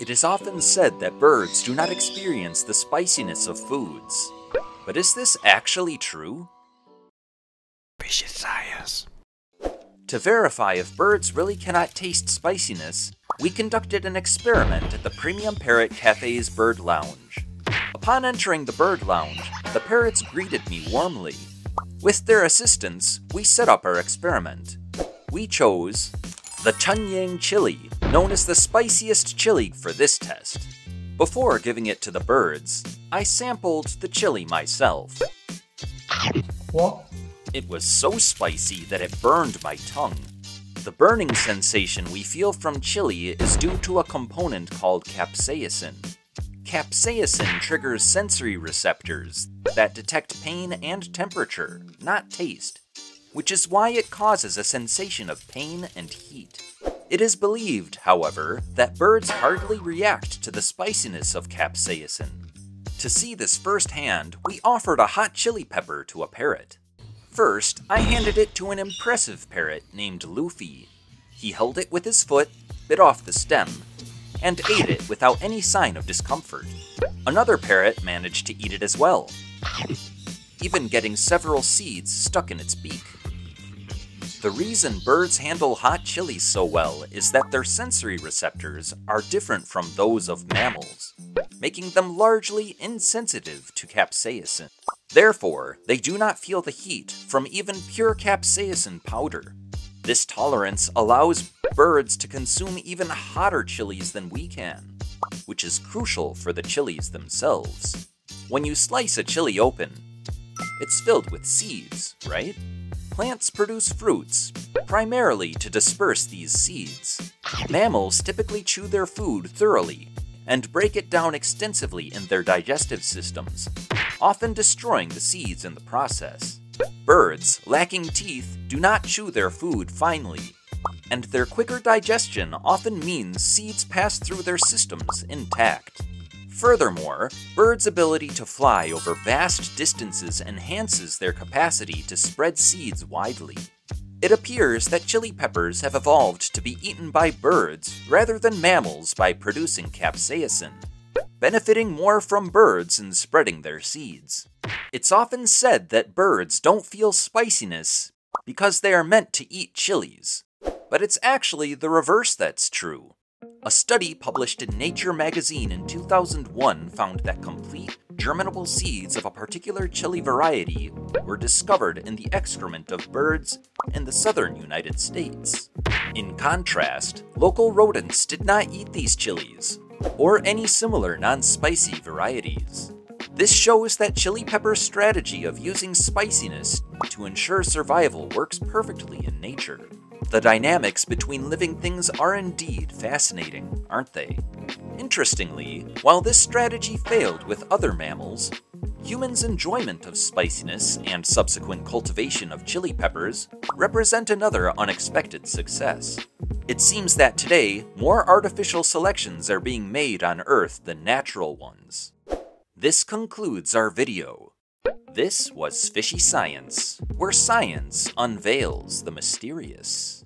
It is often said that birds do not experience the spiciness of foods. But is this actually true? Science. To verify if birds really cannot taste spiciness, we conducted an experiment at the Premium Parrot Cafe's Bird Lounge. Upon entering the bird lounge, the parrots greeted me warmly. With their assistance, we set up our experiment. We chose the Cheongyang chili, known as the spiciest chili for this test. Before giving it to the birds, I sampled the chili myself. What? It was so spicy that it burned my tongue. The burning sensation we feel from chili is due to a component called capsaicin. Capsaicin triggers sensory receptors that detect pain and temperature, not taste, which is why it causes a sensation of pain and heat. It is believed, however, that birds hardly react to the spiciness of capsaicin. To see this firsthand, we offered a hot chili pepper to a parrot. First, I handed it to an impressive parrot named Luffy. He held it with his foot, bit off the stem, and ate it without any sign of discomfort. Another parrot managed to eat it as well, even getting several seeds stuck in its beak. The reason birds handle hot chilies so well is that their sensory receptors are different from those of mammals, making them largely insensitive to capsaicin. Therefore, they do not feel the heat from even pure capsaicin powder. This tolerance allows birds to consume even hotter chilies than we can, which is crucial for the chilies themselves. When you slice a chili open, it's filled with seeds, right? Plants produce fruits, primarily to disperse these seeds. Mammals typically chew their food thoroughly and break it down extensively in their digestive systems, often destroying the seeds in the process. Birds, lacking teeth, do not chew their food finely, and their quicker digestion often means seeds pass through their systems intact. Furthermore, birds' ability to fly over vast distances enhances their capacity to spread seeds widely. It appears that chili peppers have evolved to be eaten by birds rather than mammals by producing capsaicin, benefiting more from birds in spreading their seeds. It's often said that birds don't feel spiciness because they are meant to eat chilies, but it's actually the reverse that's true. A study published in Nature magazine in 2001 found that complete, germinable seeds of a particular chili variety were discovered in the excrement of birds in the southern United States. In contrast, local rodents did not eat these chilies, or any similar non spicy varieties. This shows that chili pepper's strategy of using spiciness to ensure survival works perfectly in nature. The dynamics between living things are indeed fascinating, aren't they? Interestingly, while this strategy failed with other mammals, humans' enjoyment of spiciness and subsequent cultivation of chili peppers represent another unexpected success. It seems that today, more artificial selections are being made on Earth than natural ones. This concludes our video. This was Fishy Science, where science unveils the mysterious.